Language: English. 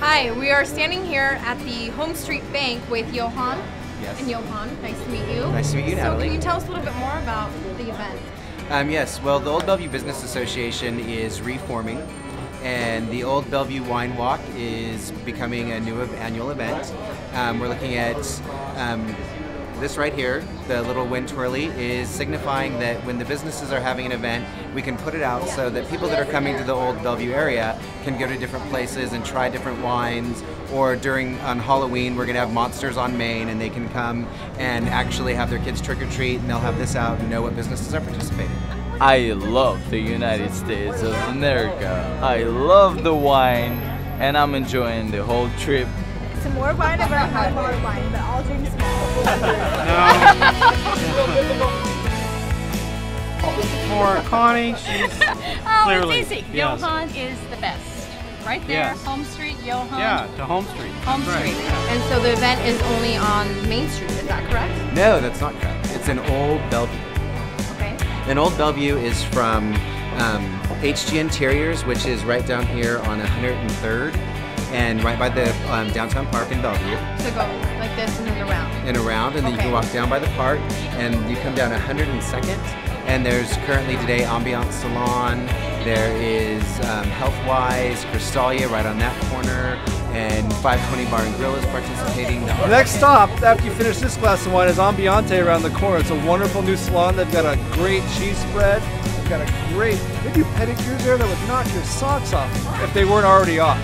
Hi, we are standing here at the Home Street Bank with Johan. Yes. And Johan, nice to meet you. Nice to meet you, so Natalie. can you tell us a little bit more about the event? Um, yes, well, the Old Bellevue Business Association is reforming, and the Old Bellevue Wine Walk is becoming a new annual event. Um, we're looking at um, this right here, the little wind twirly, is signifying that when the businesses are having an event, we can put it out so that people that are coming to the Old Bellevue area can go to different places and try different wines. Or during on Halloween, we're to have Monsters on Main, and they can come and actually have their kids trick or treat, and they'll have this out and know what businesses are participating. I love the United States of America. I love the wine, and I'm enjoying the whole trip. Some more wine, I'm gonna have more wine, but I'll drink For Connie, she's Oh, Clearly, it's easy. yes. Johan is the best. Right there, Yes. Home Street, Johan. yeah to Home Street. Home That's right. Street. And so the event is only on Main Street, is that correct? No, that's not correct. It's an Old Bellevue. Okay. An Old Bellevue is from um, HG Interiors, which is right down here on 103rd, and right by the um, downtown park in Bellevue, So go like this and then around. and around, and then you can walk down by the park, and you come down 102nd, and there's currently today Ambiente Salon. There is um, Healthwise, Crystalia right on that corner, and 520 Bar and Grill is participating. The Next stop, after you finish this glass of wine, is Ambiente around the corner. It's a wonderful new salon. They've got a great cheese spread. They've got a great, they do pedicures there that would knock your socks off if they weren't already off.